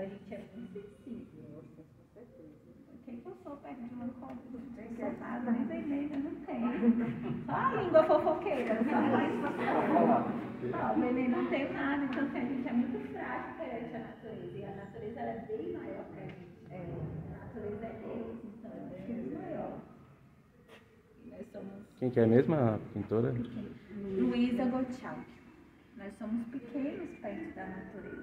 a gente é muito sensível. Quem passou perto de uma cobra? Sofá, nem vermelha, não tem. Só a língua fofoqueira. Só Não, o neném não tem nada, então assim, a gente é muito frágil perante a natureza. E a natureza ela é bem maior que a gente. É, a natureza é Deus, então é bem maior. Nós somos Quem que é mesmo a pintora? Luísa Gottschalk. Nós somos pequenos perto da natureza.